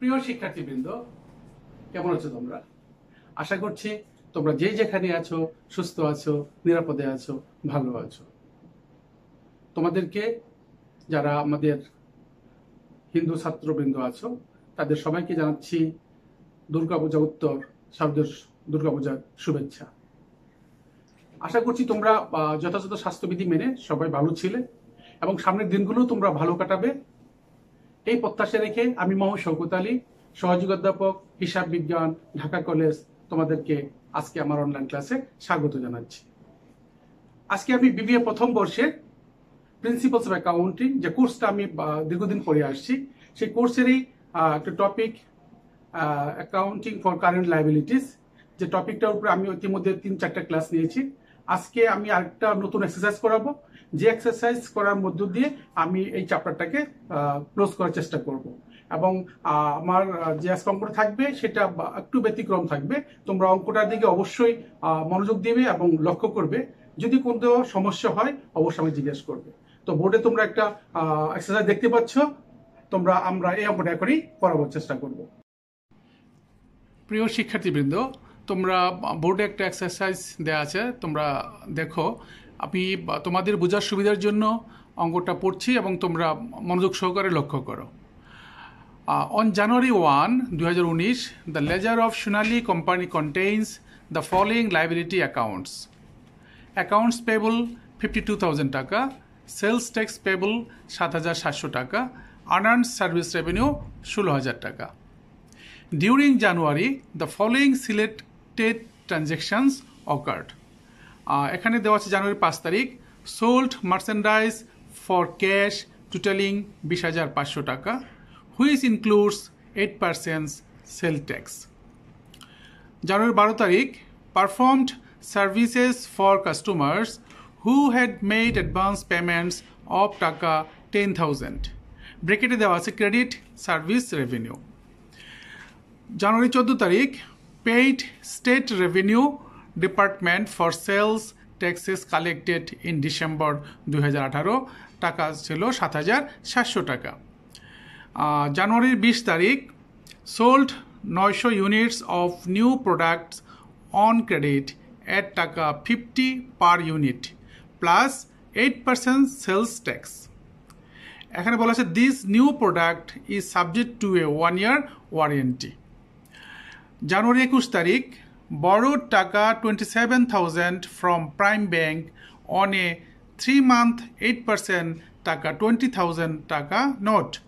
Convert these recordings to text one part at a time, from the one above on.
প্রিয় শিক্ষার্থীবৃন্দ, কেমন আছো তোমরা? আশা করছি তোমরা যে যেখানে আছো, সুস্থ আছো, নিরাপদে আছো, ভালো আছো। তোমাদেরকে যারা আমাদের হিন্দু ছাত্রবৃন্দ আছো, তাদের সবাইকে জানাচ্ছি দুর্গাপূজা উত্তর শারদীয় দুর্গাপূজার শুভেচ্ছা। আশা করছি তোমরা যথাযথ স্বাস্থ্যবিধি মেনে সবাই ভালো ছিলে এবং সামনের দিনগুলো তোমরা ভালো কাটাবে। এই প্রত্যাশা রেখে আমি মহ শৌকত আলী, সহযোগ অধ্যাপক, হিসাব বিজ্ঞান, ঢাকা কলেজ তোমাদেরকে আজকে আমার অনলাইন ক্লাসে স্বাগত জানাচ্ছি। আজকে আমি বিবিএ প্রথম বর্ষের প্রিন্সিপালস অফ অ্যাকাউন্টিং যে কোর্সটা আমি দীর্ঘদিন পড়ে আসছি, সেই কোর্সেরই একটা topic accounting for current liabilities যে টপিকটার উপরে আমি ইতিমধ্যে তিন চারটা ক্লাস নিয়েছি। আজকে আমি আরেকটা নতুন এক্সারসাইজ করাবো। যে এক্সারসাইজ করার মধ্য দিয়ে আমি এই চ্যাপ্টারটাকে ক্লোজ করার চেষ্টা করব। এবং আমার যে অঙ্কটা থাকবে সেটা একটু ব্যতিক্রম থাকবে। তোমরা অঙ্কটার দিকে অবশ্যই মনোযোগ দেবে এবং লক্ষ্য করবে। যদি কোনো সমস্যা হয়, অবশ্যই আমি জিজ্ঞেস করবে। তো বোর্ডে তোমরা একটা এক্সারসাইজ দেখতে পাচ্ছ। তোমরা, আমরা এই অঙ্কটা এখনই করাবার চেষ্টা করব। প্রিয় শিক্ষার্থীবৃন্দ, তোমরা বোর্ডে একটা এক্সারসাইজ দেওয়া আছে। তোমরা দেখো আমি তোমাদের বোঝার সুবিধার জন্য অঙ্কটা পড়ছি এবং তোমরা মনোযোগ সহকারে লক্ষ্য করো। অন জানুয়ারি ওয়ান দু হাজার উনিশ the ledger of Sonali company contains the following liability accounts accounts payable fifty two thousand taka sales tax payable সাত হাজার সাতশো টাকা আনার্ন সার্ভিস রেভিনিউ ষোলো হাজার টাকা। During January the following selected transactions occurred. এখানে দেওয়া আছে জানুয়ারি পাঁচ তারিখ। Sold merchandise for cash totaling বিশ হাজার পাঁচশো টাকা। Which includes eight percent sale tax January বারো তারিখ performed services for customers who had made advance payments of taka ten thousand ব্রেকেটে দেওয়া আছে ক্রেডিট সার্ভিস রেভিনিউ জানুয়ারি চোদ্দ তারিখ paid state revenue department for sales taxes collected in December দু হাজার আঠারো। টাকা ছিল সাত হাজার সাতশো টাকা। জানুয়ারির বিশ তারিখ সোল্ড নয়শো units of new products on credit at taka fifty per unit plus eight percent sales tax এখানে বলা আছে this new product is subject to a one year warranty January একুশ তারিখ on a three month eight percent taka twenty thousand taka note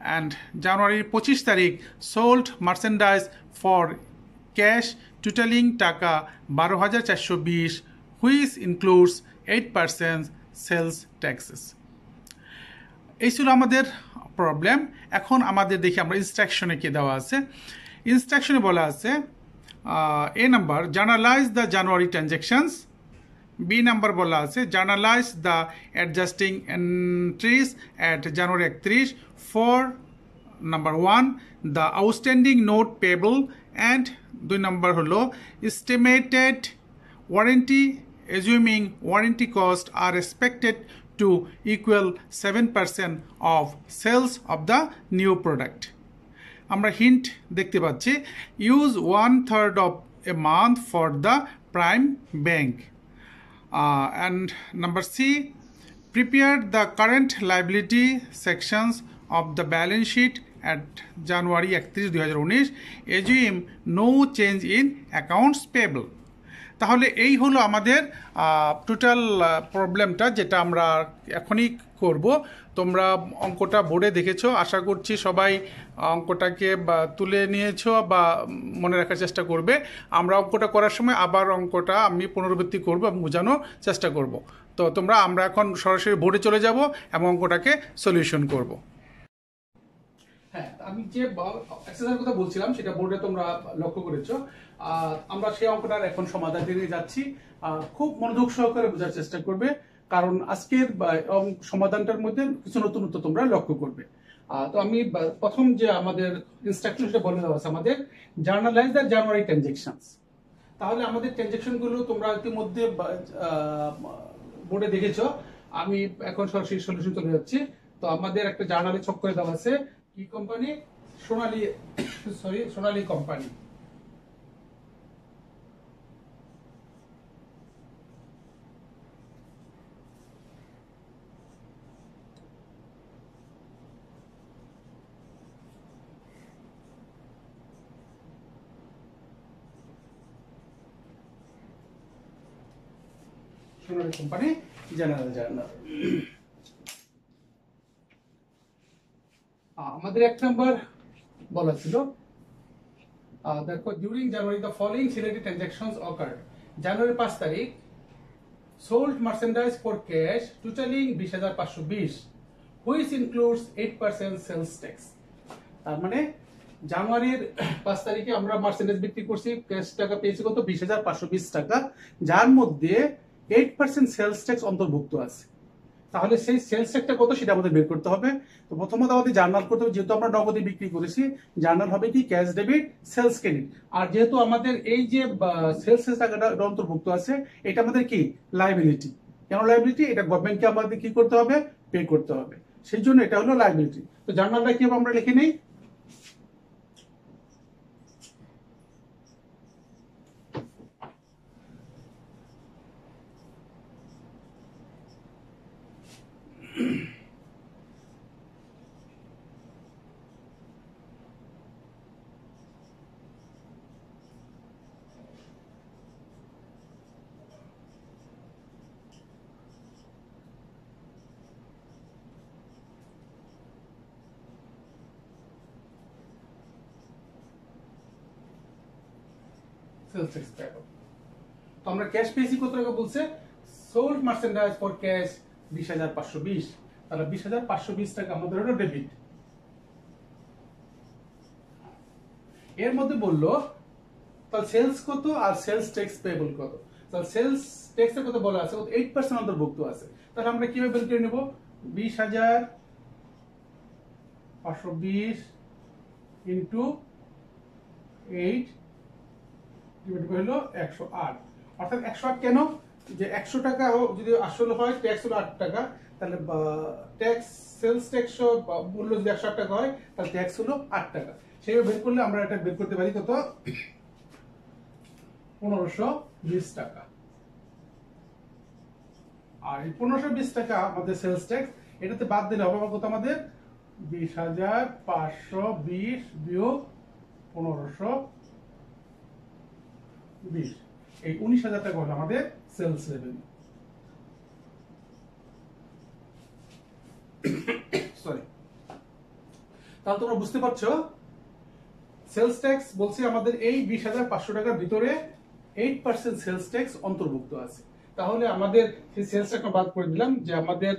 and জানুয়ারির পঁচিশ তারিখ sold merchandise for cash totaling taka বারো হাজার চারশো বিশ which includes eight percent sales taxes এই ছিল আমাদের প্রবলেম এখন আমাদের দেখি আমরা ইনস্ট্রাকশনে কি দেওয়া আছে। ইনস্ট্রাকশনে বলা আছে a number journalize the January transactions b number বলা আছে journalize the adjusting entries at January একত্রিশ for number one the outstanding note payable and দুই নম্বর হলো estimated warranty assuming warranty costs are expected to equal 7% of sales of the new product আমরা hint দেখতে পাচ্ছি। Use one third of a month for the prime bank and number C prepare the current liability sections of the balance sheet at January একত্রিশ দুই হাজার উনিশ। AGM no change in accounts payable তাহলে এই হলো আমাদের টোটাল প্রবলেমটা যেটা আমরা এখনই করব। তোমরা অঙ্কটা বোর্ডে দেখেছ, আশা করছি সবাই অঙ্কটাকে তুলে নিয়েছো বা মনে রাখার চেষ্টা করবে। আমরা অঙ্কটা করার সময় আবার অঙ্কটা আমি পুনরাবৃত্তি করব এবং বোঝানোর চেষ্টা করব। তো তোমরা, আমরা এখন সরাসরি বোর্ডে চলে যাব এবং অঙ্কটাকে সলিউশন করব। হ্যাঁ আমি যে এক্সারসাইজের কথা বলছিলাম, সেটা বোর্ডে তোমরা লক্ষ্য করেছ। আমরা সেই অঙ্কটার এখন সমাধান দিয়ে যাচ্ছি। খুব মনোযোগ সহকারে বোঝার চেষ্টা করবে, কারণ আজকের সমাধানটার মধ্যে কিছু নতুনত্ব তোমরা লক্ষ্য করবে। তো আমি প্রথম যে আমাদের ইনস্ট্রাকশন সেটা বলে দেওয়া আছে আমাদের জার্নালাইজ দ্য জানুয়ারি ট্রানজেকশনস তাহলে আমাদের ট্রানজেকশনগুলো তোমরা ইতিমধ্যে বোর্ডে দেখেছ। আমি এখন সরাসরি সলিউশন চলে যাচ্ছি। তো আমাদের একটা জার্নালে ছক করে দেওয়া আছে। কি company Sonali sorry Sonali company Sonali company general journal আমাদের এক নম্বর বলা ছিল দেখো during January the following selected transactions occurred January পাঁচ তারিখ sold merchandise for cash totaling বিশ হাজার পাঁচশো বিশ which includes eight percent sales tax তার মানে জানুয়ারির পাঁচ তারিখে আমরা মার্চেন্ডাইজ বিক্রি করছি ক্যাশ টাকা পেয়েছি কত? বিশ হাজার পাঁচশো বিশ টাকা, যার মধ্যে এইট পার্সেন্ট সেলস ট্যাক্স অন্তর্ভুক্ত আছে। তাহলে সেই সেলস সেক্টর কত সেটা আমাদের বের করতে হবে। তো প্রথমত আমাদের জার্নাল করতে হবে, যেহেতু আমরা নগদে বিক্রি করেছি জার্নাল হবে কি ক্যাশ ডেবিট সেলস ক্রেডিট আর যেহেতু আমাদের এই যে সেলস টাকাটা অন্তর্ভুক্ত আছে, এটা আমাদের কি? লাইবিলিটি কেন লাইবিলিটি এটা গভর্নমেন্টকে আমাদের কি করতে হবে? পে করতে হবে। সেই জন্য এটা হলো লাইবিলিটি তো জার্নালটা কি আমরা লিখে নেই? সেলস ট্যাক্স তো আমরা ক্যাশ পেয়েছি কত টাকা বলছে? সোল্ড ফর ক্যাশ বিশ হাজার পাঁচশো বিশ। তাহলে বিশ হাজার পাঁচশো বিশ টাকা আমাদের ডেবিট এর মধ্যে তাহলে সেলস কত আর সেলস ট্যাক্স পেবল কত? তাহলে সেলস ট্যাক্সের কত বলা আছে এইট পার্সেন্ট অন্তর্ভুক্ত আছে। তাহলে আমরা কীভাবে বের করে নেব? বিশ হাজার পাঁচশো বিশ ইন্টু এইট ডিভাইড হলো একশো আট। অর্থাৎ একশো আট কেন? যে একশো টাকা যদি আসলে হয় ট্যাক্স হলো আট টাকা, তাহলে ট্যাক্স সেলস ট্যাক্স মূল্য যদি একশো আট টাকা হয়, তাহলে ট্যাক্স হলো আট টাকা। সেইভাবে বের করলে আমরা এটা বের করতে পারি কত? পনেরোশো বিশ টাকা। আর এই পনেরোশো বিশ টাকা আমাদের সেলস ট্যাক্স এটাতে বাদ দিলে হবে কত আমাদের? বিশ হাজার পাঁচশো বিশ বিয়োগ পনেরোশো বিশ। এই উনিশ হাজার টাকা হলো আমাদের সেলস রেভিনিউ সরি তাহলে তোমরা বুঝতে পারছ সেলস ট্যাক্স বলছি আমাদের এই বিশ হাজার পাঁচশো টাকার ভিতরে এইট পার্সেন্ট সেলস ট্যাক্স অন্তর্ভুক্ত আছে। তাহলে আমাদের সেই সেলস টাকা বাদ করে দিলাম যে আমাদের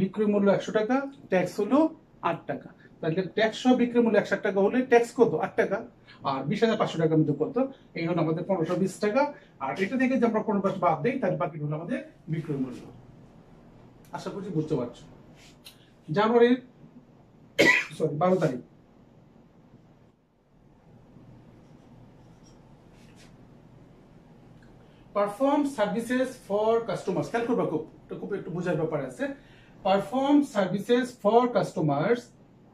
বিক্রয় মূল্য একশো টাকা ট্যাক্স হলো আট টাকা। তাহলে ট্যাক্স সহ বিক্রয় মূল্য একশো টাকা হলে ট্যাক্স কত? আট টাকা। আর বিশ হাজার পাঁচশো টাকার মধ্যে কত? এই হলো আমাদের পনেরোশো বিশ টাকা। আর এটা থেকে যে আমরা পনেরো বাদ দিই তাহলে বাকি হলো আমাদের বিক্রয় মূল্য। আশা করছি বুঝতে পারছ। জানুয়ারির সরি বারো তারিখ। পারফর্ম সার্ভিসেস ফর কাস্টমার্স খেয়াল করবা খুব খুব একটু বোঝার ব্যাপার আছে। Perform services for customers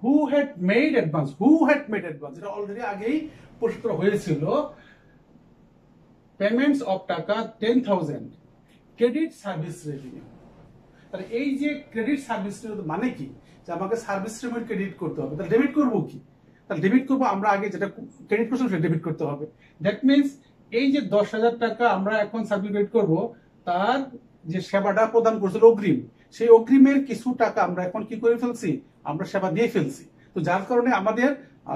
who had made advance who had made advance এটা অলরেডি আগেই প্রশ্ন হয়েছিল। Payments of taka ten thousand credit service revenue তাহলে এই যে ক্রেডিট সার্ভিস মানে কি? যে আমাকে সার্ভিস রেভিনিউ ক্রেডিট করতে হবে। তাহলে ডেবিট করব কি? তাহলে ডেবিট করব আমরা আগে যেটা ক্রেডিট করছিলাম সেটা ডেবিট করতে হবে। দ্যাট মিনস এই যে দশ হাজার টাকা আমরা এখন সার্ভিস ক্রেডিট করব, তার যে সেবাটা প্রদান করছিল অগ্রিম। সেই অগ্রিমের কিছু টাকা আমরা এখন কি করে ফেলছি? আমরা সেবা দিয়ে ফেলছি। তো যার কারণে আমাদের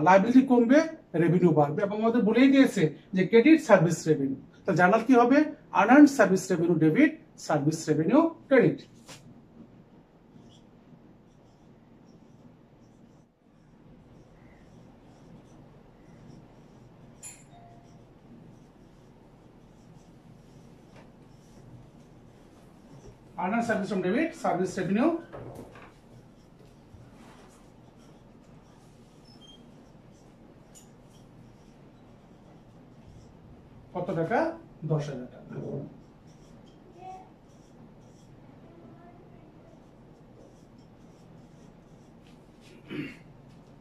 লাইবিলিটি কমবে রেভিনিউ বাড়বে এবং আমাদের বলেই দিয়েছে যে ক্রেডিট সার্ভিস রেভিনিউ তো জানার কি হবে? Unearned service revenue debit service revenue credit Earner service from debit, service revenue. কত টাকা দশ হাজার টাকা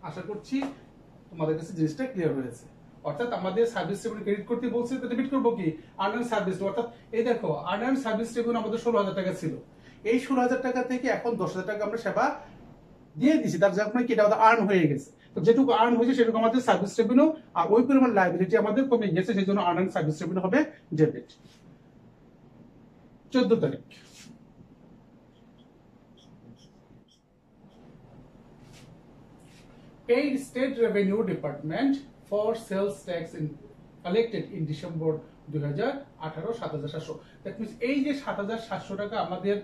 আশা করছি তোমাদের কাছে জিনিসটা ক্লিয়ার হয়েছে। অর্থাৎ আমাদের সার্ভিস রেভিনিউ ক্রেডিট করতে বলছে তো ডেবিট করব কি? আর্ন সার্ভিস অর্থাৎ এই দেখো আর্ন সার্ভিস রেভিনিউ আমাদের ষোলো হাজার টাকা ছিল। এই ষোলো হাজার টাকা থেকে এখন দশ হাজার টাকা আমরা সেবা দিয়ে দিছি তার যখন কি, এটা আর্ন হয়ে গেছে। তো যেটুকু আর্ন হয়েছে, সেটুকু আমাদের সার্ভিস রেভিনিউ আর ওই পরিমাণ লাইবিলিটি আমাদের কমে গেছে সেই জন্য আর্ন সার্ভিস রেভিনিউ হবে ডেবিট চোদ্দ তারিখ। Paid state revenue department for sales tax in, collected in December 2018 7700 that means এই যে 7700 টাকা আমাদের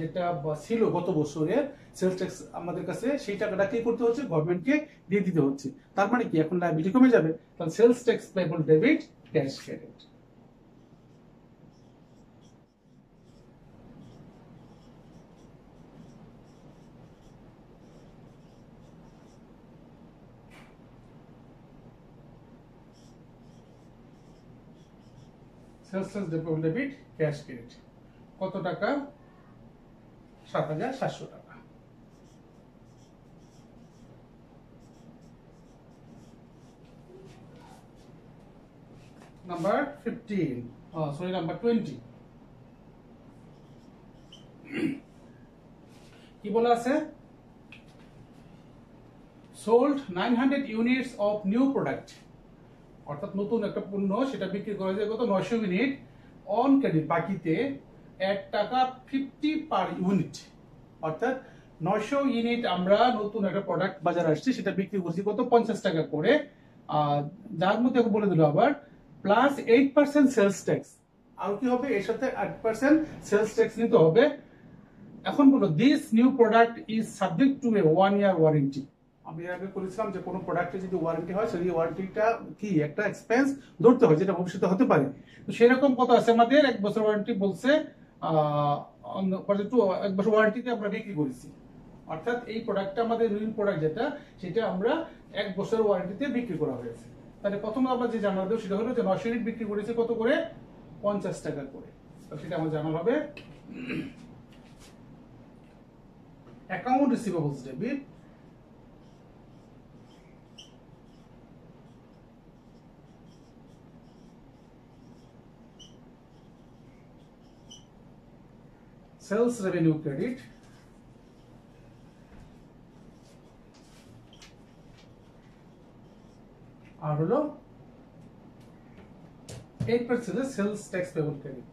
যেটা ছিল গত বছরের সেলস ট্যাক্স আমাদের কাছে, সেই টাকাটা কি করতে হচ্ছে? গভর্নমেন্টকে দিয়ে দিতে হচ্ছে। তার মানে কি? এখন লাইবিলিটি কমে যাবে। তাহলে sales tax payable debit cash credit debit cash credit কত টাকা? সাত হাজার সাতশো টাকা। নাম্বার ফিফটিন সরি নাম্বার কি বলা আছে? Nine hundred units of new product অর্থাৎ নতুন একটা পণ্য সেটা বিক্রি করা যায় কত নয়শো ইউনিট অন ক্রেডিট বাকিতে এক টাকা ফিফটি পার ইউনিট অর্থাৎ নয়শো ইউনিট আমরা নতুন একটা প্রোডাক্ট বাজার আসছে, সেটা বিক্রি করছি কত পঞ্চাশ টাকা করে। আর যার মধ্যে বলে দিল আবার plus eight percent sales tax আর কি হবে? এর সাথে আট পার্সেন্ট সেলস ট্যাক্স নিতে হবে। এখন বলো this new product is subject to a one year warranty আমি আগে বলেছিলাম যে কোনো প্রোডাক্টে যদি ওয়ারেন্টি হয়, সেই ওয়ারেন্টিটা কি? একটা এক্সপেন্স ধরতে হয়, যেটা ভবিষ্যতে হতে পারে। তো সেরকম কত আছে আমাদের। এক বছর ওয়ারেন্টি বলছে এক বছর ওয়ারেন্টিতে আমরা বিক্রি করেছি। অর্থাৎ এই প্রোডাক্টটা আমাদের রিল প্রোডাক্ট যেটা, সেটা আমরা এক বছর ওয়ারেন্টিতে বিক্রি করা হয়েছে। তাহলে প্রথম আমরা যে জানা দেবো সেটা হলো যে নয়শো ইউনিট বিক্রি করেছে কত করে? পঞ্চাশ টাকা করে। সেটা আমার জানা হবে। Account receivables debit sales revenue credit. আর হলো eight percent sales tax payable credit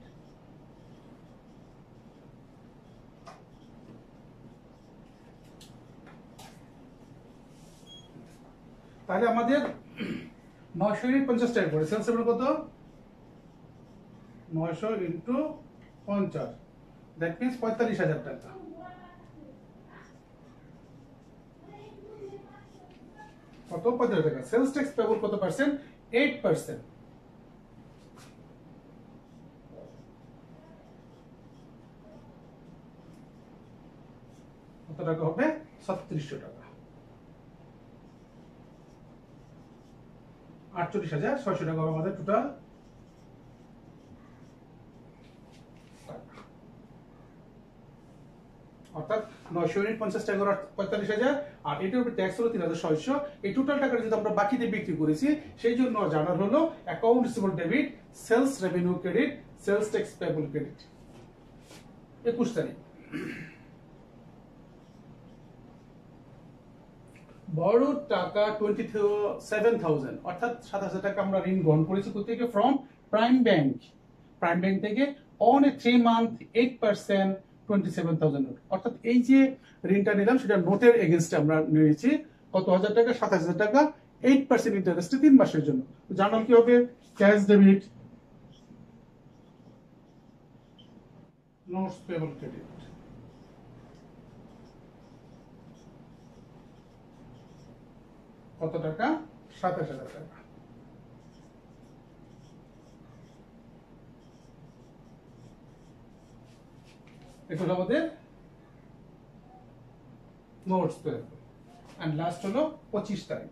তাহলে আমাদের নয়শো ইউনিট পঞ্চাশ টাকা করে। সেলস কত? নয়শো ইন্টু পঞ্চাশ। দ্যাট মিনস পঁয়তাল্লিশ হাজার টাকা। কত? পঁয়তাল্লিশ টাকা। সেলস ট্যাক্স পেবল কত পার্সেন্ট এইট পার্সেন্ট কত টাকা হবে? ছত্রিশশো টাকা। আটচল্লিশ হাজার ছয়শো টাকা হবে আমাদের টোটাল ইউনিট পঞ্চাশ টাকা পঁয়তাল্লিশ হাজার। আর এটার উপর ট্যাক্স হলো তিন হাজার ছয়শো। এই টোটাল টাকাটা যদি আমরা বাকিতে বিক্রি করেছি, সেই জন্য জানার হলো account receivable debit sales revenue credit sales tax payable credit একুশ তারিখ। বড় টাকা টোয়েন্টি সেভেন থাউজেন্ড অর্থাৎ সাত হাজার টাকা আমরা ঋণ গ্রহণ করেছি কোথেকে from prime bank prime bank থেকে on a three month eight percent অর্থাৎ এই যে ঋণটা নিলাম, সেটা নোটের এগেনস্টে আমরা নিয়েছি। কত হাজার টাকা? সাত হাজার টাকা। এইট পার্সেন্ট ইন্টারেস্টে তিন মাসের জন্য। জানাল কি হবে? ক্যাশ ডেবিট নোটস ক্রেডিট কত টাকা? সাতাশ হাজার টাকা। এটা হলো আমাদের নোটস পেবল অ্যান্ড লাস্ট হলো পঁচিশ তারিখ।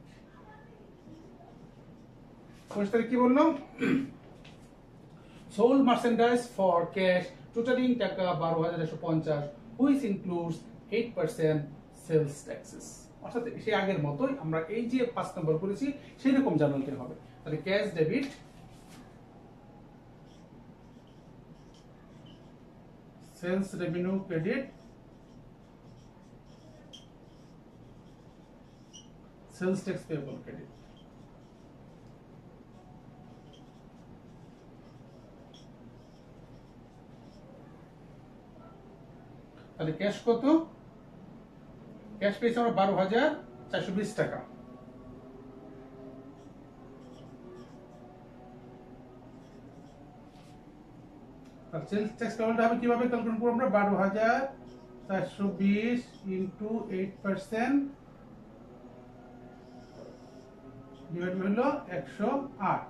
পঁচিশ তারিখ কি বলল? Sold merchandise for cash totaling taka বারো হাজার একশো পঞ্চাশ which includes eight percent sales taxes অর্থাৎ সেই আগের মতোই আমরা এই যে পাঁচ নম্বর করেছি সেই রকম জার্নালটি হবে। তাহলে cash debit sales revenue credit sales tax payable credit. তাহলে ক্যাশ কত? ক্যাশ পেয়েছি আমরা বারো হাজার চারশো বিশ টাকা। আর সেলস ট্যাক্স পেমেন্টটা হবে কীভাবে ক্যালকুলেট করব? আমরা বারো হাজার চারশো বিশ ইন্টু এইট পার্সেন্ট একশো আট।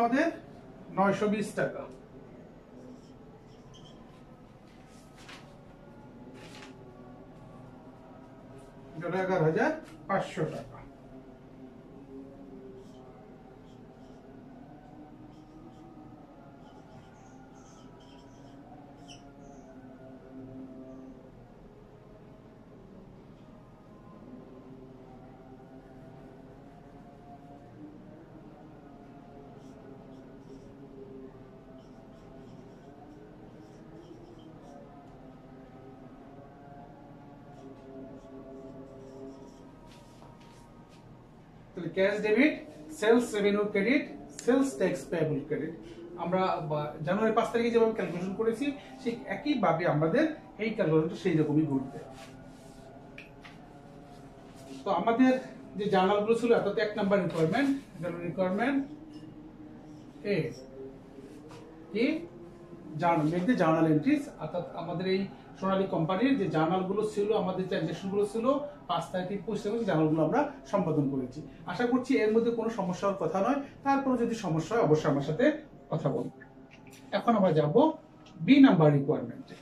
আমাদের? নয়শো বিশ টাকা। এগারো হাজার পাঁচশো টাকা। Cash debit, sales revenue credit, sales tax payable credit. আমরা জানুয়ারি পাঁচ তারিখে যেভাবে ক্যালকুলেশন করেছি, ঠিক একইভাবে আমাদের এই ক্যালকুলেশনটা সেই রকমই ঘটবে। তো আমাদের যে জার্নালগুলো ছিল, এটাতে এক নাম্বার রিকোয়ারমেন্ট রিকোয়ারমেন্ট এ কি? Journal make the journal entries অর্থাৎ আমাদের এই সোনালী কোম্পানির যে জার্নালগুলো ছিল, আমাদের ট্রানজ্যাকশনগুলো ছিল, পাঁচ তারিখ থেকে পঁচিশ তারিখ জার্নালগুলো আমরা সম্পাদন করেছি। আশা করছি এর মধ্যে কোনো সমস্যা হওয়ার কথা নয়। তারপরে যদি সমস্যা হয়, অবশ্যই আমার সাথে কথা বলব এখন আমরা যাব বি নাম্বার রিকোয়ারমেন্টে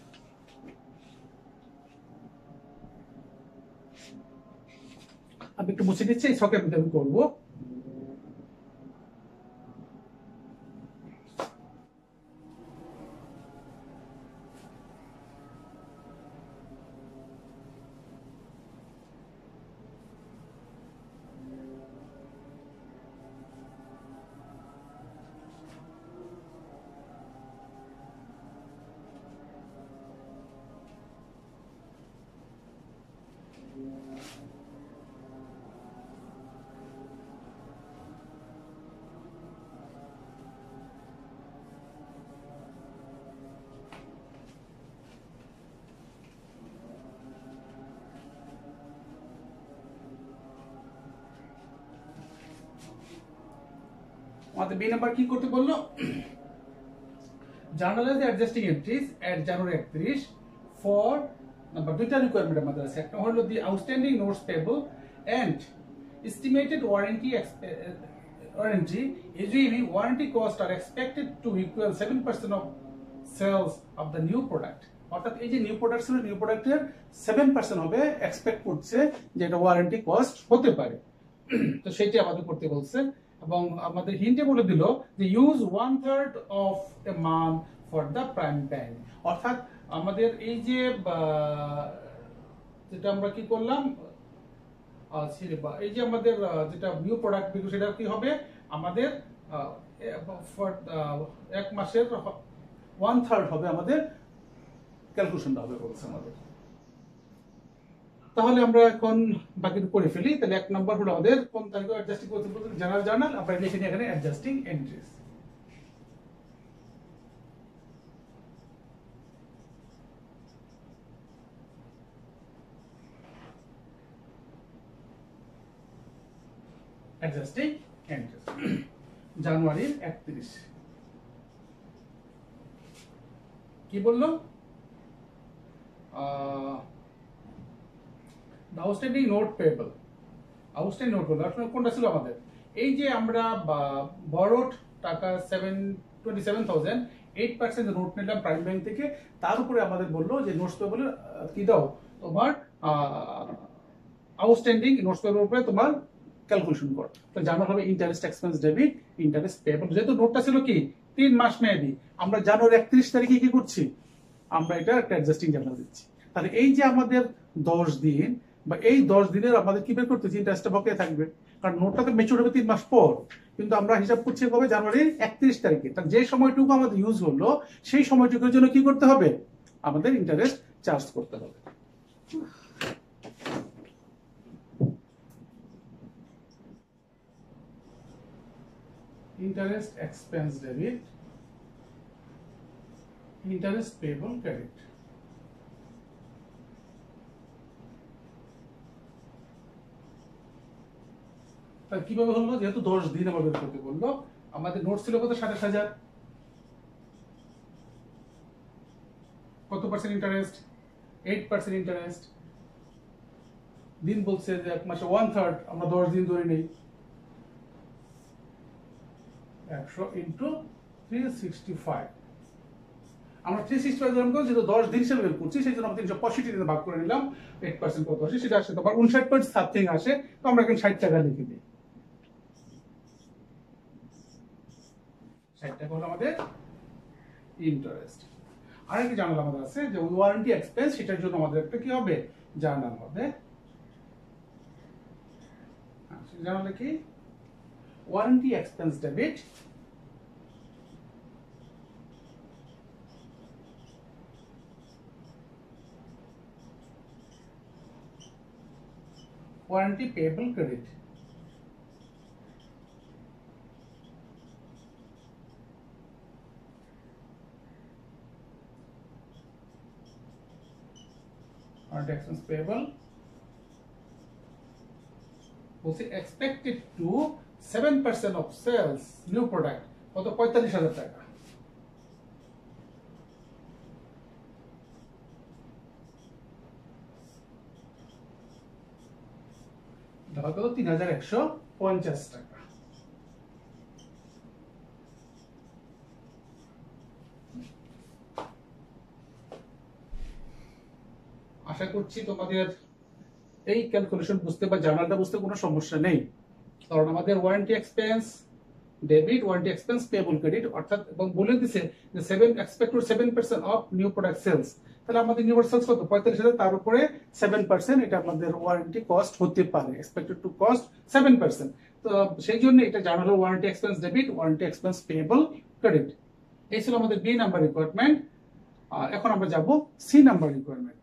আমি একটু মুছে দিচ্ছি, এই মধ্যে আমি করব। আমাদের বি নাম্বার কি করতে বলল? Journalize adjusting entries at January একত্রিশ ফর নাম্বার দুইটা রিকোয়ারমেন্ট আমাদের আছে। একটা হলো the outstanding notes payable and estimated warranty warranty এজুইবি warranty cost are expected to equal seven percent of sales of the new product অর্থাৎ এই যে নিউ প্রোডাক্ট ছিল নিউ প্রোডাক্টের সেভেন পার্সেন্ট হবে এক্সপেক্ট করছে যে এটা ওয়ারেন্টি কস্ট হতে পারে। তো সেটি আমাদের করতে বলছে। এবং আমাদের হিন্টে বলে দিল যে use one third of a month for the prime bank অর্থাৎ আমাদের এই যে যেটা আমরা কি করলাম? এই যে আমাদের যেটা নিউ প্রোডাক্ট বিক্রি সেটা কি হবে? আমাদের এক মাসের ওয়ান থার্ড হবে আমাদের ক্যালকুলেশনটা হবে বলছে আমাদের। তাহলে আমরা এখন বাকিটা করে ফেলি। তাহলে এক নম্বর হলো আমাদের কোন তারিখে অ্যাডজাস্টিং করতে বলতে জেনারেল জার্নাল আমরা লিখে এখানে অ্যাডজাস্টিং এন্ট্রিজ জানুয়ারির একত্রিশ। কি বলল? Outstanding note payable outstanding note payable আসলে কোনটা ছিল আমাদের? এই যে আমরা বড়ট টাকা seven twenty seven thousand eight percent note নিলাম প্রাইম ব্যাংক থেকে, তার উপরে আমাদের বলল যে নোটস পেবল কি দাও? তোমার আউটস্ট্যান্ডিং নোটস পেবল উপরে তোমার ক্যালকুলেশন কর। তো জানা হবে interest expense debit interest payable যেহেতু নোটটা ছিল কি? তিন মাস মেয়াদি। আমরা জানুয়ারি একত্রিশ তারিখে কি করছি? আমরা এটা একটা অ্যাডজাস্টিং জার্নাল দিচ্ছি। তাহলে এই যে আমাদের দশ দিন বা এই দশ দিনের আমাদের কি বের করতে হচ্ছে ইন্টারেস্টটা বকেয়া থাকবে। কারণ নোটটা তো মেচুর হবে তিন মাস পর। কিন্তু আমরা হিসাব করছি কবে জানুয়ারির একত্রিশ তারিখে। তার যে সময়টুকু আমাদের ইউজ হলো, সেই সময়টুকুর জন্য কি করতে হবে? আমাদের ইন্টারেস্ট চার্জ করতে হবে। interest expense debit, interest payable credit তাহলে কীভাবে হলো যেহেতু দশ দিন আমার বের করতে বলল, আমাদের নোট ছিল কত? সাতাশ হাজার। কত percent interest eight percent interest দিন বলছে যে এক মাসে ওয়ান থার্ড আমরা দশ দিন ধরে নেই। একশো ইন্টু থ্রি সিক্সটি ফাইভ আমরা থ্রি সিক্সটি ফাইভ ধরলাম যেহেতু দশ দিন হিসেবে বের করছি, সেই জন্য আমরা তিনশো পঁয়ষট্টি দিনে ভাগ করে নিলাম। এইট পার্সেন্ট কত? আসে সেটা আসে তোমার উনষাট পয়েন্ট সামথিং আসে, তো আমরা এখন ষাট টাকা লিখে দিই। হলো আমাদের ইন্টারেস্ট আরেকটি জার্নাল আমাদের আছে যে ওয়ারেন্টি এক্সপেন্স সেটার জন্য আমাদের একটা কি হবে? জার্নাল হবে জার্নালে কি? warranty expense debit warranty payable credit warranty expense payable. বলছি expected to seven percent of sales new product কত? পঁয়তাল্লিশ হাজার টাকা। ধরা গেল তিন হাজার একশো পঞ্চাশ টাকা। আশা করছি তোমাদের এই ক্যালকুলেশন বুঝতে বা জার্নালটা বুঝতে কোনো সমস্যা নেই। কারণ আমাদের warranty expense debit warranty expense payable credit অর্থাৎ এবং বলে দিছে যে seven expect to seven percent of new product sales তাহলে আমাদের নিউ সেলস কত? পঁয়তাল্লিশ হাজার, তার উপরে সেভেন পার্সেন্ট এটা আমাদের ওয়ারেন্টি কস্ট হতে পারে। Expected to cost seven percent তো সেই জন্য এটা জানালো warranty expense debit warranty expense payable credit এই ছিল আমাদের বি নাম্বার রিকোয়ারমেন্ট এখন আমরা যাব C number requirement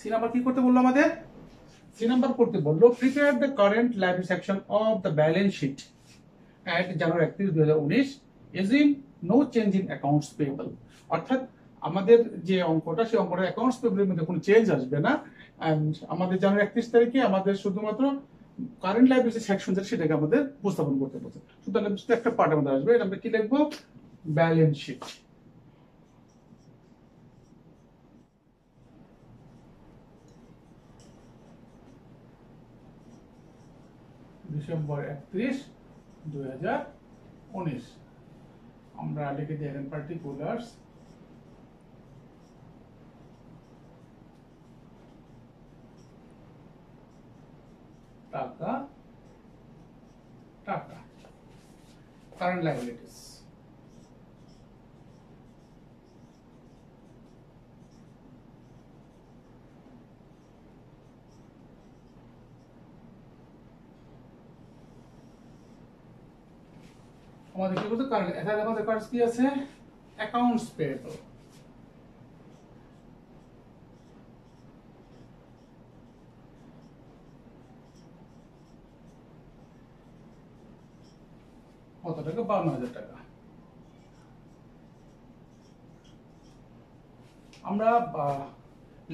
C number কি করতে বলল আমাদের? সি নাম্বার করতে বলল prepare the current library section of the balance sheet at January একত্রিশ, দুই হাজার উনিশ is in no change in accounts payable অর্থাৎ আমাদের যে অঙ্কটা, সেই অঙ্কটা অ্যাকাউন্টস পেয়েবলের মধ্যে কোনো চেঞ্জ আসবে না। আমাদের জানুয়ারি একত্রিশ তারিখে আমাদের শুধুমাত্র কারেন্ট লাইব্রেরি সেকশন যেটা, সেটাকে আমাদের উপস্থাপন করতে বলছে। সুতরাং একটা পার্ট আমাদের আসবে, এটা আমরা কি লিখব? ব্যালেন্স শিট ডিসেম্বর একত্রিশ দুই হাজার উনিশ আমরা লিখে দিই এখানে পার্টিকুলার্স টাকা টাকা কারেন্ট লাইবিলিটিস আমাদের কি করতে কার্ড এখানে আমাদের কাজ কি আছে? অ্যাকাউন্টস পেয়েবল কত টাকা? বান্ন হাজার টাকা। আমরা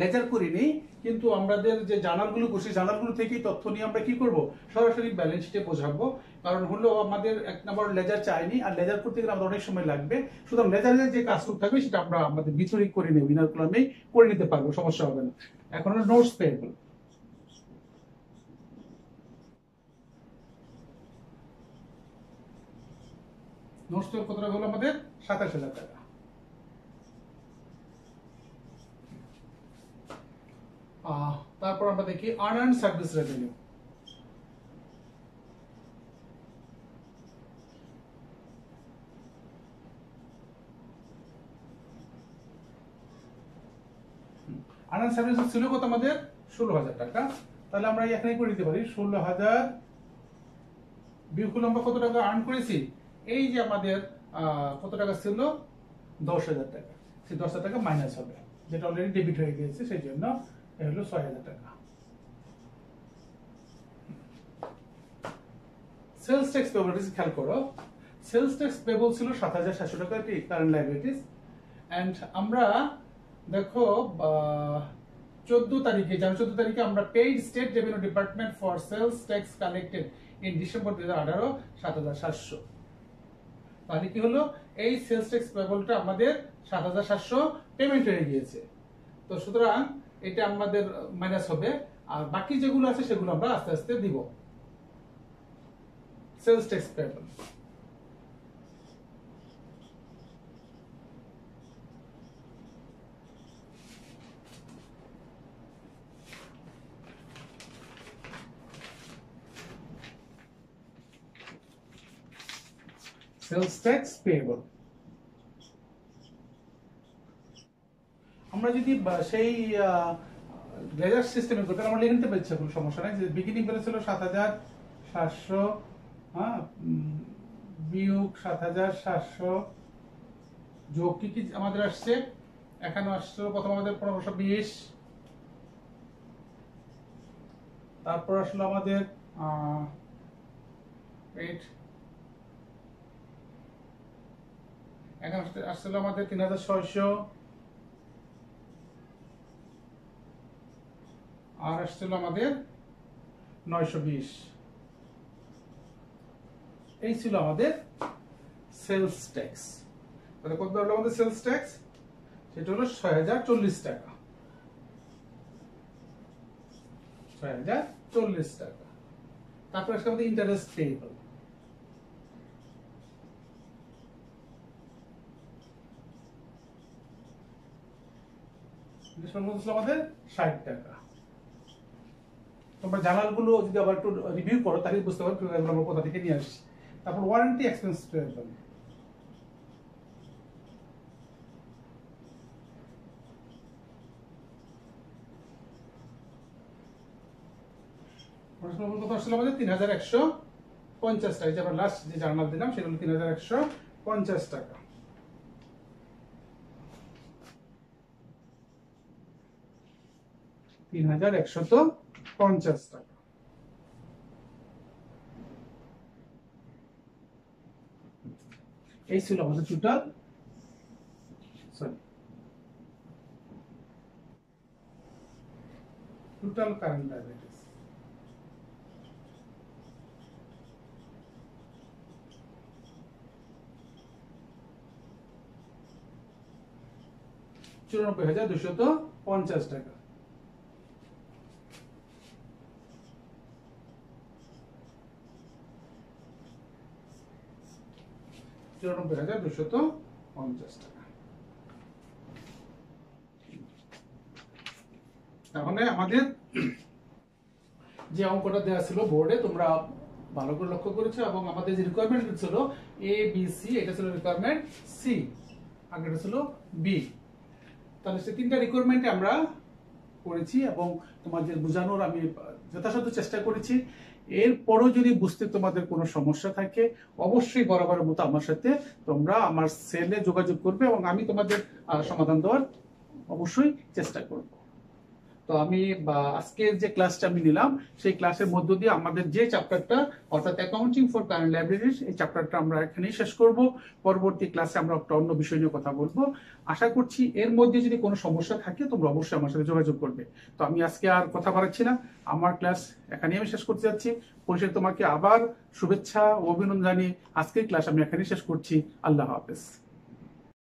লেজার করিনি। কিন্তু আমাদের যে জার্নালগুলো করছি জার্নালগুলো থেকেই তথ্য নিয়ে আমরা কি করব? সরাসরি ব্যালেন্স শিটে বোঝাবো। কারণ হলো আমাদের এক নম্বর লেজার চাইনি, আর লেজার করতে গেলে আমাদের অনেক সময় লাগবে। সুতরাং লেজারের যে কাজটুকু থাকবে, সেটা আমরা আমাদের ভিতরেই করে নেব উইনার কলামেই করে নিতে পারব, সমস্যা হবে না। এখন হলো নোটস পেয়েবল নোটস কত টাকা হলো আমাদের? সাতাশ হাজার টাকা। তারপর আমরা দেখি earn service revenue earn service ছিল কত আমাদের? ষোলো হাজার টাকা। তাহলে আমরা এখানে করে দিতে পারি, ষোলো হাজার করলে আমরা কত টাকা আর্ন করেছি? এই যে আমাদের কত টাকা ছিল? দশ হাজার টাকা। সেই দশ হাজার টাকা মাইনাস হবে, যেটা অলরেডি ডেবিট হয়ে গিয়েছে, সেই জন্য এ হলো ছয় হাজার টাকা সেলস ট্যাক্স খেয়াল করো। সেলস ট্যাক্স পেবল ছিল সাত হাজার সাতশো টাকা কারেন্ট লাইবিলিটিস অ্যান্ড আমরা দেখো চোদ্দ তারিখে, জানুয়ারি চোদ্দ তারিখে আমরা paid state revenue department for sales tax collected in December দুই হাজার আঠারো, সাত হাজার সাতশো। তাহলে কি হলো? এই সেলস ট্যাক্স পেবলটা আমাদের সাত হাজার সাতশো পেমেন্ট হয়ে গিয়েছে। তো সুতরাং এটা আমাদের মাইনাস হবে। আর বাকি যেগুলো আছে সেগুলো আমরা আস্তে আস্তে দিব। Sales tax payable sales tax payable আমরা যদি সেই লেজার সিস্টেমে করতে আমরা লিখে নিতে পারছি কোনো সমস্যা নাই। যে বিগিনিং বেড়েছিল সাত হাজার সাতশো হ্যাঁ বিয়োগ সাত হাজার সাতশো যোগ কি কি আমাদের আসছে? এখানে আসছে, প্রথম আমাদের পনেরোশো বিশ। তারপর আসলো আমাদের এইট এখন আসছিল আমাদের তিন হাজার ছয়শো। আর আসছিল আমাদের নয়শো বিশ। এই ছিল আমাদের সেলস ট্যাক্স তাহলে কত হলো আমাদের সেলস ট্যাক্স সেটা হলো ছয় হাজার চল্লিশ টাকা। ছয় হাজার চল্লিশ টাকা। তারপর আসলে আমাদের ইন্টারেস্ট ডিসকাউন্ট ছিল আমাদের ষাট টাকা। তোমরা জার্নালগুলো যদি আবার একটু রিভিউ করো, তাহলে বুঝতে পারবে আমরা কোথা থেকে নিয়ে আসছি। তারপর ওয়ারেন্টি এক্সপেন্স পেয়েবল কত আসছিল আমাদের? তিন হাজার একশো পঞ্চাশ টাকা। লাস্ট যে জার্নাল দিলাম সেগুলো তিন হাজার একশো পঞ্চাশ টাকা। তিন হাজার পঞ্চাশ টাকা। এই ছিল আমাদের total sorry total current liabilities চুরানব্বই হাজার দুশত পঞ্চাশ টাকা। চুরানব্বই হাজার দুশত পঞ্চাশ টাকা। তাহলে আমাদের যে অঙ্কটা দেওয়া ছিল বোর্ডে, তোমরা ভালো করে লক্ষ্য করেছ এবং আমাদের যে রিকোয়ারমেন্ট ছিল এ বি সি এটা ছিল রিকোয়ারমেন্ট সি আগেটা ছিল বি তাহলে সে তিনটা রিকোয়ারমেন্টে আমরা করেছি এবং তোমাদের বোঝানোর আমি যথাসাধ্য চেষ্টা করেছি। এরপরও যদি বুঝতে তোমাদের কোনো সমস্যা থাকে, অবশ্যই বরাবরের মতো আমার সাথে তোমরা আমার সেলে যোগাযোগ করবে এবং আমি তোমাদের সমাধান দেওয়ার অবশ্যই চেষ্টা করব। তো আমি, বা আজকের যে ক্লাসটা আমি নিলাম, সেই ক্লাসের মধ্য দিয়ে আমাদের যে চ্যাপ্টারটা অর্থাৎ অ্যাকাউন্টিং ফর কারেন্ট লাইব্রেরিজ এই চ্যাপ্টারটা আমরা এখানেই শেষ করব। পরবর্তী ক্লাসে আমরা একটা অন্য বিষয় নিয়ে কথা বলব। আশা করছি এর মধ্যে যদি কোনো সমস্যা থাকে, তোমরা অবশ্যই আমার সাথে যোগাযোগ করবে। তো আমি আজকে আর কথা বাড়াচ্ছি না। আমার ক্লাস এখানেই আমি শেষ করতে যাচ্ছি। পরিশেষে তোমাকে আবার শুভেচ্ছা ও অভিনন্দন জানিয়ে আজকের ক্লাস আমি এখানেই শেষ করছি। আল্লাহ হাফেজ।